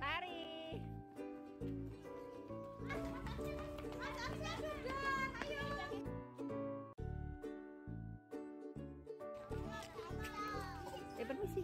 Lari. Eh permisi.